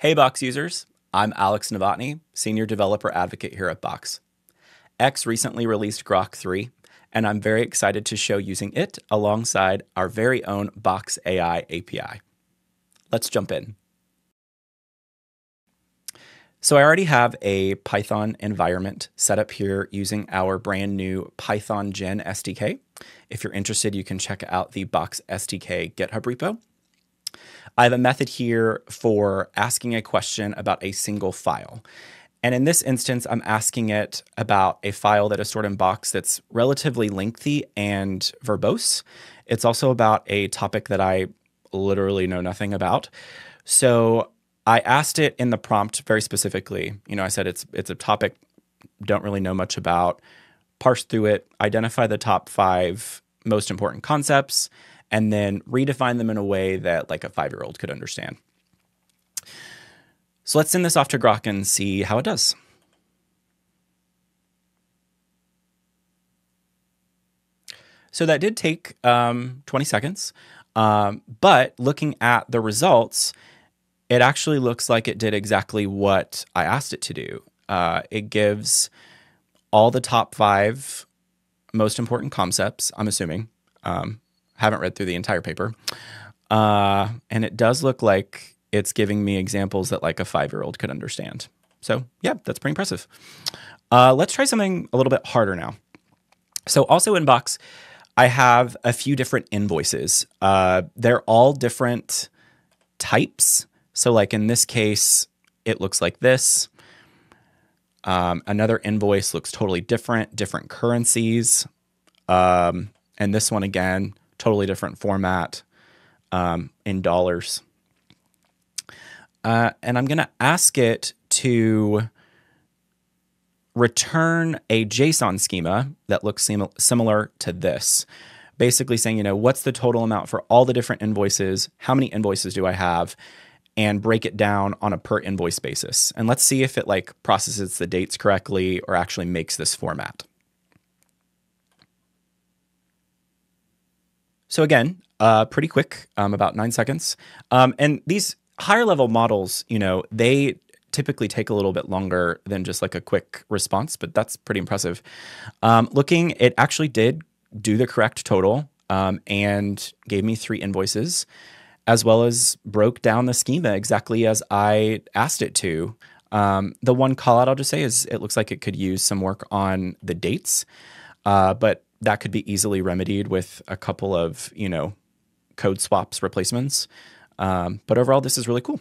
Hey Box users, I'm Alex Novotny, Senior Developer Advocate here at Box. X recently released Grok 3, and I'm very excited to show using it alongside our very own Box AI API. Let's jump in. So I already have a Python environment set up here using our brand new Python Gen SDK. If you're interested, you can check out the Box SDK GitHub repo. I have a method here for asking a question about a single file. And in this instance, I'm asking it about a file that is stored in Box that's relatively lengthy and verbose. It's also about a topic that I literally know nothing about. So I asked it in the prompt very specifically. You know, I said it's it's a topic don't really know much about. Parse through it, identify the top five most important concepts, and then redefine them in a way that like a five year old could understand. So let's send this off to Grok and see how it does. So that did take um, 20 seconds, um, but looking at the results, it actually looks like it did exactly what I asked it to do. Uh, it gives all the top five most important concepts, I'm assuming. Um, haven't read through the entire paper. Uh, and it does look like it's giving me examples that like a five year old could understand. So, yeah, that's pretty impressive. Uh, let's try something a little bit harder now. So, also in Box, I have a few different invoices. Uh, they're all different types. So, like in this case, it looks like this. Um, another invoice looks totally different, different currencies. Um, and this one again, totally different format um, in dollars. Uh, and I'm going to ask it to return a JSON schema that looks sim- similar to this. Basically saying, you know, what's the total amount for all the different invoices? How many invoices do I have? And break it down on a per invoice basis. And let's see if it like processes the dates correctly or actually makes this format. So again, uh, pretty quick, um, about nine seconds. Um, and these higher level models, you know, they typically take a little bit longer than just like a quick response, but that's pretty impressive. Um, looking, it actually did do the correct total um, and gave me three invoices, as well as broke down the schema exactly as I asked it to. Um, the one call out I'll just say is it looks like it could use some work on the dates, uh, but that could be easily remedied with a couple of, you know, code swaps replacements. Um, but overall, this is really cool.